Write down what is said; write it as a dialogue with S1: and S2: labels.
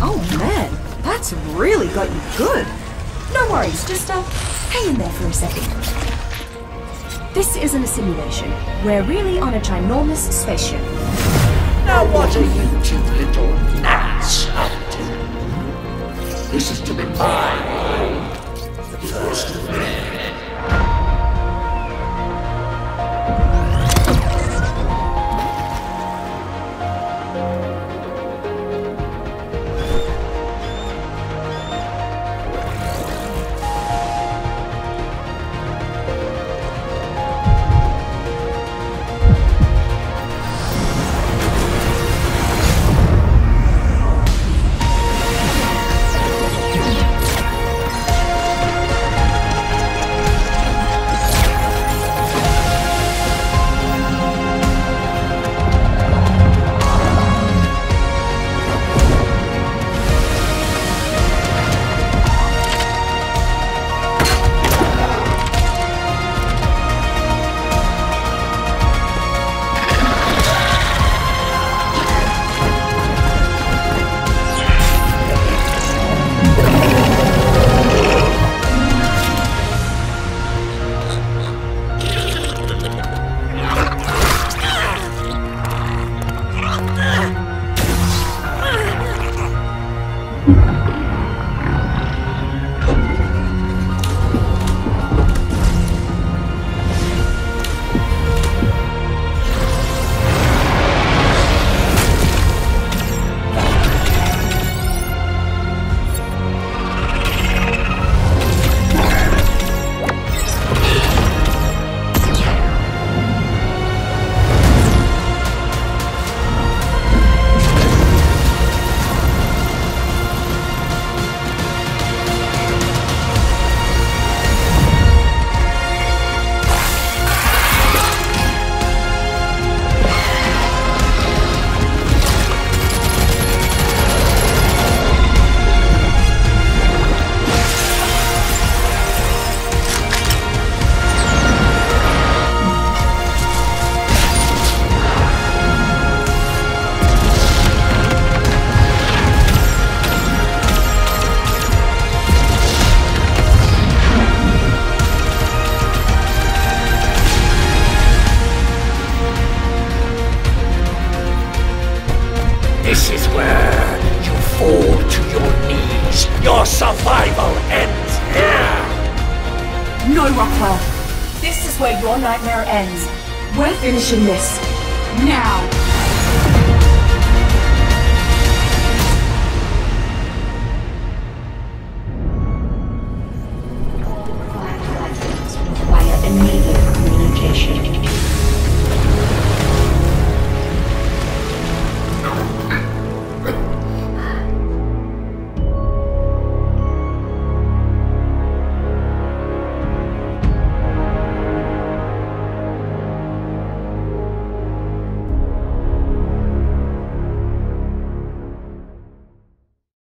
S1: Oh man, that's really got you good. No worries, just uh, hang in there for a second. This isn't a simulation. We're really on a ginormous spaceship.
S2: Now what are you two little gnats up to? This is to be my your. Your survival ends here.
S1: No, Rockwell. This is where your nightmare ends. We're finishing this. Now.